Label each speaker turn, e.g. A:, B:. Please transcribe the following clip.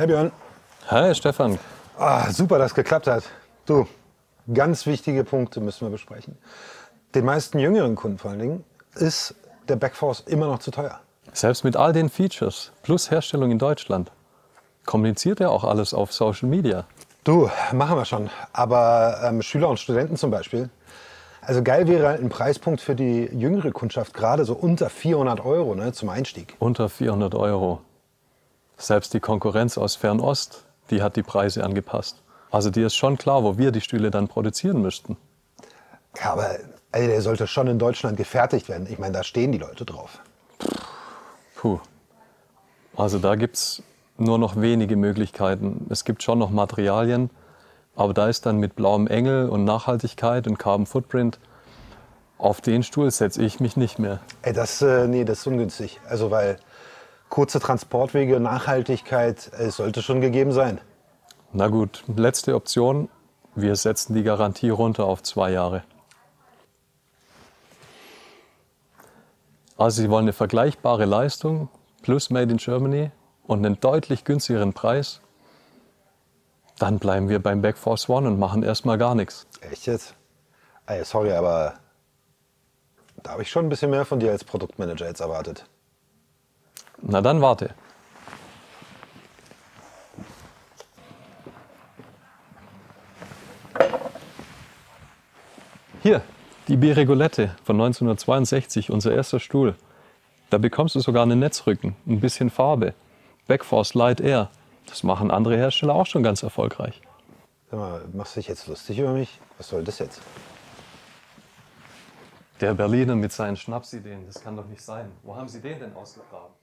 A: Hey Björn.
B: Hi Stefan.
A: Ah, super, dass es geklappt hat. Du, ganz wichtige Punkte müssen wir besprechen. Den meisten jüngeren Kunden vor allen Dingen ist der Backforce immer noch zu teuer.
B: Selbst mit all den Features plus Herstellung in Deutschland kommuniziert er auch alles auf Social Media.
A: Du, machen wir schon. Aber ähm, Schüler und Studenten zum Beispiel. Also geil wäre halt ein Preispunkt für die jüngere Kundschaft, gerade so unter 400 Euro ne, zum Einstieg.
B: Unter 400 Euro. Selbst die Konkurrenz aus Fernost, die hat die Preise angepasst. Also dir ist schon klar, wo wir die Stühle dann produzieren müssten.
A: Ja, aber ey, der sollte schon in Deutschland gefertigt werden. Ich meine, da stehen die Leute drauf.
B: Puh. Also da gibt es nur noch wenige Möglichkeiten. Es gibt schon noch Materialien, aber da ist dann mit blauem Engel und Nachhaltigkeit und Carbon Footprint, auf den Stuhl setze ich mich nicht mehr.
A: Ey, das, äh, nee, das ist ungünstig. Also, weil kurze Transportwege, Nachhaltigkeit, es sollte schon gegeben sein.
B: Na gut, letzte Option, wir setzen die Garantie runter auf zwei Jahre. Also Sie wollen eine vergleichbare Leistung plus Made in Germany und einen deutlich günstigeren Preis, dann bleiben wir beim Backforce One und machen erstmal gar nichts.
A: Echt jetzt? Ey, sorry, aber da habe ich schon ein bisschen mehr von dir als Produktmanager jetzt erwartet.
B: Na dann warte. Hier, die B-Regulette von 1962, unser erster Stuhl. Da bekommst du sogar einen Netzrücken, ein bisschen Farbe. Backforce Light Air. Das machen andere Hersteller auch schon ganz erfolgreich.
A: Sag mal, machst du dich jetzt lustig über mich? Was soll das jetzt?
B: Der Berliner mit seinen Schnapsideen, das kann doch nicht sein. Wo haben Sie den denn ausgegraben?